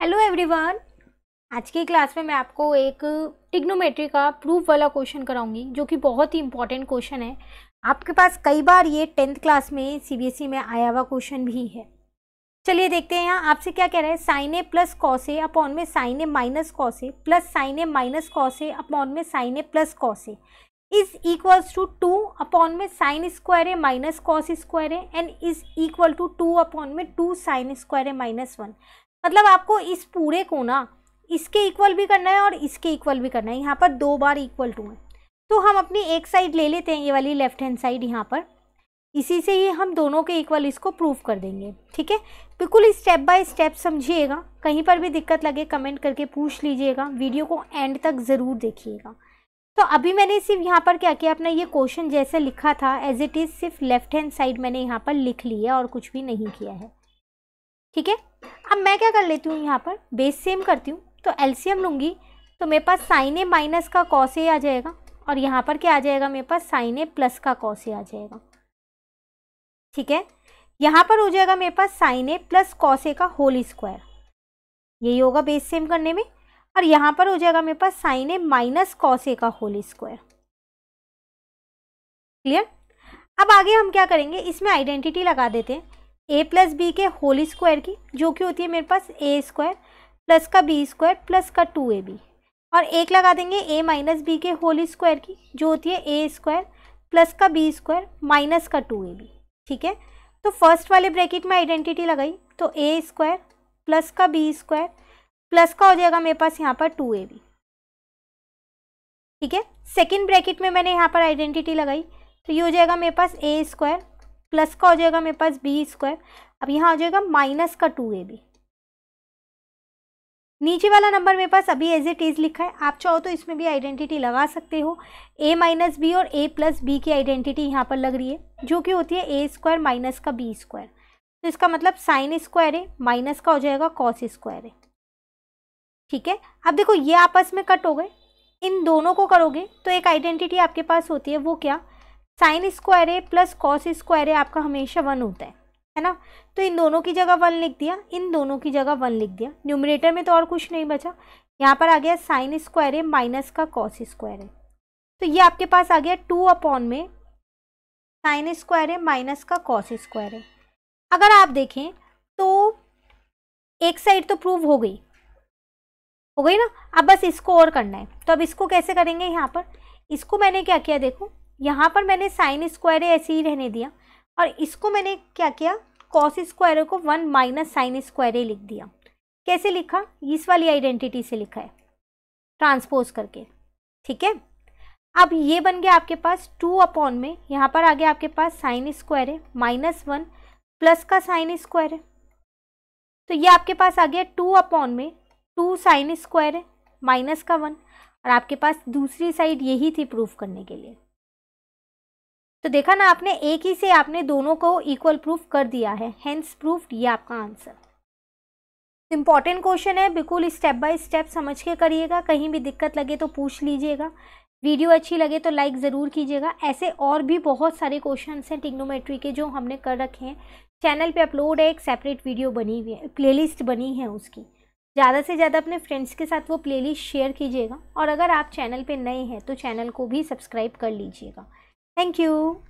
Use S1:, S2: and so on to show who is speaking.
S1: Hello everyone आज की class में मैं आपको एक टिग्नोमेट्री का प्रूफ वाला क्वेश्चन कराऊँगी, जो कि बहुत ही इंपॉर्टेंट क्वेश्चन है। आपके पास कई बार ये टेंथ क्लास में सीबीएसई में आया हुआ क्वेश्चन भी है। चलिए देखते हैं यहाँ, आपसे क्या कह रहा है? Sine A plus cos A upon में sine A minus cos A plus sine A minus cos A upon में sine A plus cos A is equals to two upon में sine square A minus cos square A and is equal to two upon में two sine square A minus one मतलब आपको इस पूरे को ना, इसके इक्वल भी करना है और इसके इक्वल भी करना है। यहाँ पर दो बार इक्वल टू है। तो हम अपनी एक साइड ले लेते हैं, ये वाली लेफ़्ट हैंड साइड यहाँ पर। इसी से ही हम दोनों के इक्वल इसको प्रूव कर देंगे, ठीक है? बिल्कुल स्टेप बाय स्टेप समझिएगा। कहीं पर भी दिक्कत लगे कमेंट करके पूछ लीजिएगा। वीडियो को एंड तक ज़रूर देखिएगा। तो अभी मैंने सिर्फ़ यहाँ पर क्या किया, अपना ये क्वेश्चन जैसे लिखा था एज इट इज़ सिर्फ़ लेफ़्ट हैंड साइड मैंने यहाँ पर लिख लिया और कुछ भी नहीं किया है। ठीक है? अब मैं क्या कर लेती हूँ यहाँ पर? बेस सेम करती हूँ। तो एलसीएम लूँगी। तो मेरे पास साइन ए माइनस का कॉस ए आ जाएगा। और यहाँ पर क्या आ जाएगा? मेरे पास साइन ए प्लस का कॉस ए आ जाएगा। ठीक है? यहाँ पर हो जाएगा मेरे पास sine A plus cos A का होल स्क्वायर यही होगा बेस सेम करने में। और यहाँ पर हो जाएगा मेरे पास sine A minus cos A का होल स्क्वायर क्लियर अब आगे हम क्या करेंगे? इसमें आइडेंटिटी लगा देते हैं। ए प्लस बी के होल स्क्वायर की, जो कि होती है मेरे पास ए स्क्वायर प्लस का बी स्क्वायर प्लस का टू ए बी और एक लगा देंगे ए माइनस बी के होल स्क्वायर की, जो होती है ए स्क्वायर प्लस का बी स्क्वायर माइनस का टू ए बी ठीक है? तो फ़र्स्ट वाले ब्रैकेट में आइडेंटिटी लगाई तो ए स्क्वायर प्लस का बी स्क्वायर प्लस का हो जाएगा मेरे पास यहाँ पर टू ए बी ठीक है? सेकेंड ब्रैकेट में मैंने यहाँ पर आइडेंटिटी लगाई तो ये हो जाएगा मेरे पास ए स्क्वायर प्लस का हो जाएगा मेरे पास बी स्क्वायर। अब यहाँ हो जाएगा माइनस का टू ए बी। नीचे वाला नंबर मेरे पास अभी एज इट इज़ लिखा है। आप चाहो तो इसमें भी आइडेंटिटी लगा सकते हो। ए माइनस बी और ए प्लस बी की आइडेंटिटी यहाँ पर लग रही है, जो कि होती है ए स्क्वायर माइनस का बी स्क्वायर तो इसका मतलब साइन स्क्वायर है माइनस का हो जाएगा कॉस स्क्वायर है ठीक है? अब देखो, ये आपस में कट हो गए। इन दोनों को करोगे तो एक आइडेंटिटी आपके पास होती है, वो क्या? Sine square A plus cos square A आपका हमेशा वन होता है है ना? तो इन दोनों की जगह वन लिख दिया, इन दोनों की जगह वन लिख दिया। न्यूमरेटर में तो और कुछ नहीं बचा। यहाँ पर आ गया साइन स्क्वायर ए माइनस का कॉस स्क्वायर है तो ये आपके पास आ गया टू अपॉन में साइन स्क्वायर है माइनस का कॉस स्क्वायर है अगर आप देखें तो एक साइड तो प्रूव हो गई। हो गई ना? अब बस इसको और करना है। तो अब इसको कैसे करेंगे यहाँ पर? इसको मैंने क्या किया, देखो यहाँ पर मैंने साइन स्क्वायर ऐसे ही रहने दिया और इसको मैंने क्या किया? कॉस स्क्वायर को वन माइनस साइन स्क्वायर लिख दिया। कैसे लिखा? इस वाली आइडेंटिटी से लिखा है। ट्रांसपोज करके। ठीक है? अब ये बन गया आपके पास टू अपॉन में। यहाँ पर आ गया आपके पास साइन स्क्वायर है। माइनस वन प्लस का साइन स्क्वायर है। तो ये आपके पास आ गया टू अपॉन में। टू साइन स्क्वायर है। माइनस का वन और आपके पास दूसरी साइड यही थी प्रूफ करने के लिए। तो देखा ना, आपने एक ही से आपने दोनों को इक्वल प्रूफ कर दिया है हेंस प्रूफ ये आपका आंसर इंपॉर्टेंट क्वेश्चन है, बिल्कुल स्टेप बाय स्टेप समझ के करिएगा, कहीं भी दिक्कत लगे तो पूछ लीजिएगा। वीडियो अच्छी लगे तो लाइक ज़रूर कीजिएगा। ऐसे और भी बहुत सारे क्वेश्चन हैं टिग्नोमेट्री के जो हमने कर रखे हैं। चैनल पे अपलोड है, एक सेपरेट वीडियो बनी हुई है प्लेलिस्ट बनी है उसकी। ज़्यादा से ज़्यादा अपने फ्रेंड्स के साथ वो प्लेलिस्ट शेयर कीजिएगा। और अगर आप चैनल पे नए हैं तो चैनल को भी सब्सक्राइब कर लीजिएगा। Thank you.